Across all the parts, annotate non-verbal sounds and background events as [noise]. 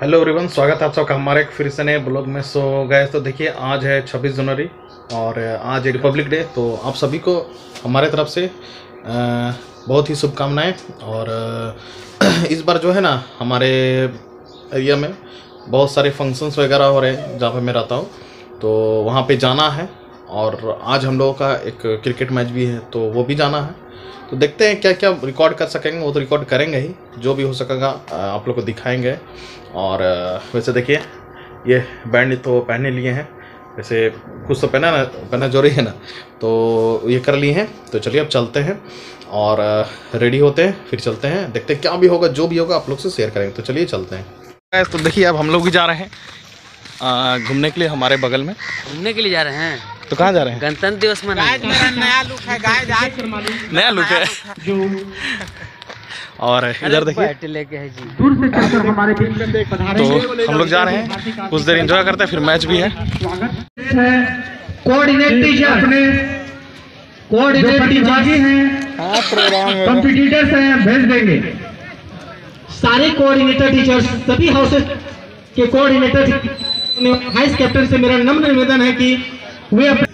Hello everyone स्वागत है आप सबका हमारे एक फिर से नए ब्लॉग में। सो गए तो देखिए, आज है 26 जनवरी और आज है रिपब्लिक डे तो आप सभी को हमारे तरफ़ से बहुत ही शुभकामनाएँ और [clears throat] इस बार जो है ना, हमारे एरिया में बहुत सारे फ़ंक्शंस वगैरह हो रहे हैं जहाँ पे मैं रहता हूँ। तो वहाँ पे जाना है और आज हम लोगों का एक क्रिकेट मैच भी है तो वो भी जाना है। तो देखते हैं क्या क्या रिकॉर्ड कर सकेंगे, वो तो रिकॉर्ड करेंगे ही, जो भी हो सकेगा आप लोग को दिखाएँगे। और वैसे देखिए, ये बैंड तो पहने लिए हैं, वैसे कुछ तो पहना ना, पहना ज़रूरी है ना तो ये कर लिए हैं तो चलिए अब चलते हैं। और रेडी होते हैं, फिर चलते हैं, देखते हैं क्या भी होगा, जो भी होगा, आप लोग से शेयर करेंगे। तो चलिए चलते हैं। तो देखिए, अब हम लोग भी जा रहे हैं घूमने के लिए हमारे बगल में। घूमने के लिए जा रहे हैं। तो कहाँ जा रहे हैं? गणतंत्र दिवस मनाने। नया लुक है गाय आज [laughs] नया लुक है। [laughs] और इधर देखिए। लेके है जी। तो हम लोग जा रहे हैं। कुछ देर एंजॉय करते हैं फिर मैच भी है। कोऑर्डिनेट टीचर अपने। कोऑर्डिनेट टीचर हैं। कंपटीटर्स हैं भेज देंगे। सारे कोऑर्डिनेटर टीचर्स सभी हाउसेस के कोऑर्डिनेटर वाइस कैप्टन से मेरा नम्र निवेदन है कि वे अपने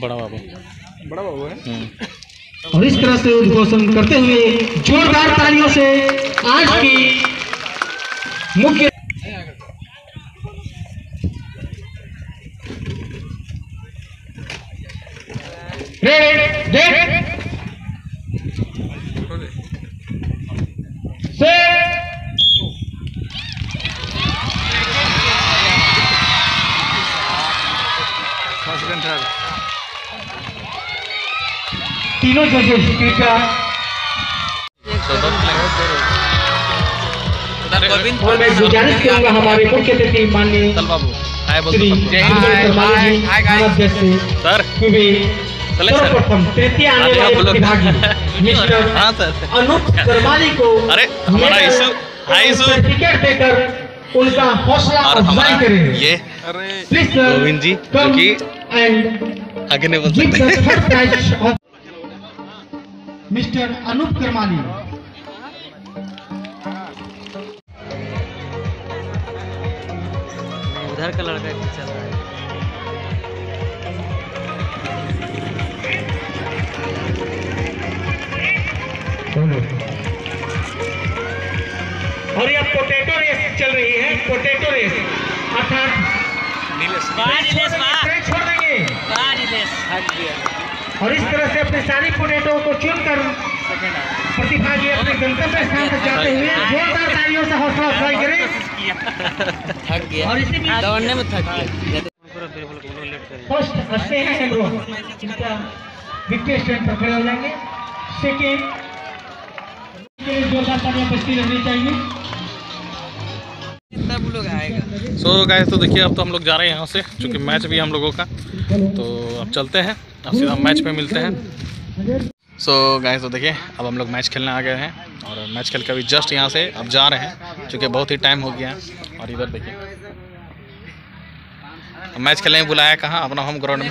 बड़ा बाबू। बड़ा बाबू है। और इस तरह से उद्घोषण करते हुए जोरदार तालियों से आज की मुख्य रेड डेट तीनों जजेस कृपया और मैं गुजारिश करूँगा हमारे मुख्य अतिथि माननीय जी सर। क्योंकि सर्वप्रथम तृतीय आने वाले प्रतिभागी [laughs] मिस्टर हाँ सर। अनूप शर्माली को अरे, हमारा इशू- इशू। देकर उनका हौसला अफजाई करेंगे। ये प्लीज़ सर गोविंद जी, जो कि एंड आगे नहीं बोल सकते। मिस्टर अनूप करमाली। उधर का लड़का चल रहा है? और यह पोटैटो रेस चल रही है पोटैटो रेस। अर्थात छोड़ देंगे। और इस तरह से अपने सारी पोटैटो को चुनकर प्रतिभागी अपने गंतव्य स्थान तक जाते हुए जोरदार तालियों से हौसला अफजाई करें। थक गया। और इसी बीच- दौड़ने में थक गया। तो पूरा पूरा फ़र्स्ट इनका स्टैंड पर खड़े हो जाएँगे। सेकेंड के लिए जोरदार तालियाँ बजती रहनी चाहिए। तब लोग आएगा? गाइस तो देखिए अब तो हम लोग जा रहे हैं यहाँ से क्योंकि मैच भी हम लोगों का। तो अब चलते हैं। अब सीधा मैच पे मिलते हैं। सो गाइस तो देखिए, अब हम लोग मैच खेलने आ गए हैं और मैच खेल के अभी जस्ट यहाँ से अब जा रहे हैं, क्योंकि बहुत ही टाइम हो गया है। और इधर देखिए मैच खेलने में बुलाया कहाँ? अपना होम ग्राउंड में,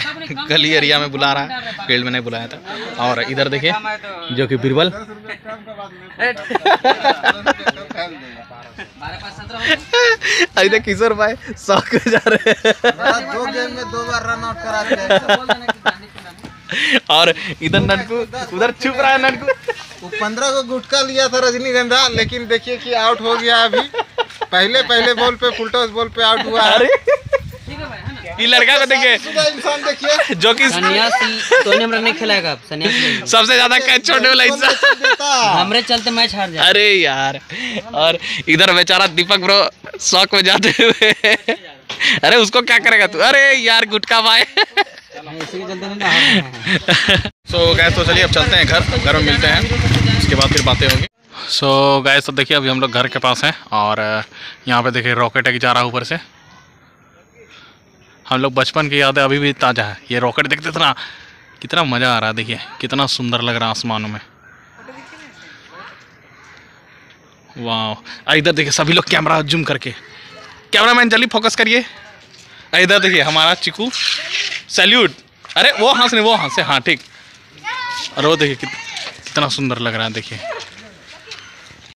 गली एरिया में बुला रहा है। फ़ील्ड में नहीं बुलाया था। और इधर देखिए, जो कि बीरबल। अरे किशोर भाई में जा रहे हैं। दो गेम में दो बार रन आउट करा और इधर नटकू उधर छुप रहा है नटकू। वो पंद्रह को गुटका लिया था रजनीगंधा लेकिन देखिए कि आउट हो गया अभी। पहले पहले बॉल पे फुलटॉस बॉल पे आउट हुआ है। अरे। ये लड़का को देखिए। इंसान देखिए। जो कि सन्यासी तो हमने नहीं खेलेगा अब सन्यासी सबसे ज़्यादा कैच छोड़ने वाला इंसान। हमरे चलते मैच हार जाए अरे यार और इधर बेचारा दीपक ब्रो शौक में जाते हुए। अरे उसको क्या करेगा तू? अरे यार गुटका भाई। सो गैस [laughs] तो चलिए अब चलते हैं घर। घर में मिलते हैं। उसके बाद फिर बातें होंगी। सो गैस तो देखिए, अभी हम लोग घर के पास हैं और यहाँ पे देखिए रॉकेट एक जा रहा है ऊपर से। हम लोग बचपन की यादें अभी भी ताज़ा है। ये रॉकेट देखते थे ना कितना मज़ा आ रहा है, देखिए। कितना सुंदर लग रहा है आसमानों में। वाह इधर देखिए, सभी लोग कैमरा जूम करके। कैमरा मैन जल्दी फोकस करिए इधर देखिए, हमारा चिकू। सैल्यूट अरे वो हाँ से नहीं वो हाथ से हाँ ठीक। अरे वो देखिए कित, कितना सुंदर लग रहा है देखिए।